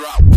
drought.